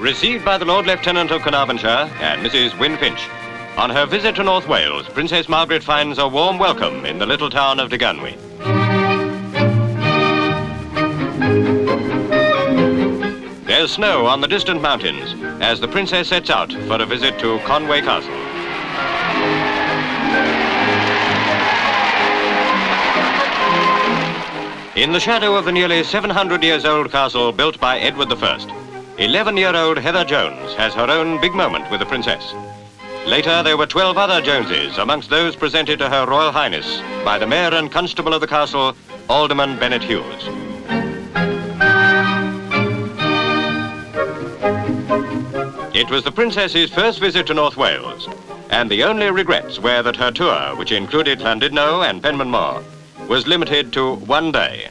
Received by the Lord Lieutenant of Caernarvonshire and Mrs. Wynne Finch. On her visit to North Wales, Princess Margaret finds a warm welcome in the little town of Deganwy. There's snow on the distant mountains as the princess sets out for a visit to Conway Castle. In the shadow of the nearly 700 years old castle built by Edward I, 11-year-old Heather Jones has her own big moment with the princess. Later, there were 12 other Joneses amongst those presented to Her Royal Highness by the Mayor and Constable of the Castle, Alderman Bennett Hughes. It was the Princess's first visit to North Wales, and the only regrets were that her tour, which included Llandudno and Penmaenmawr, was limited to one day.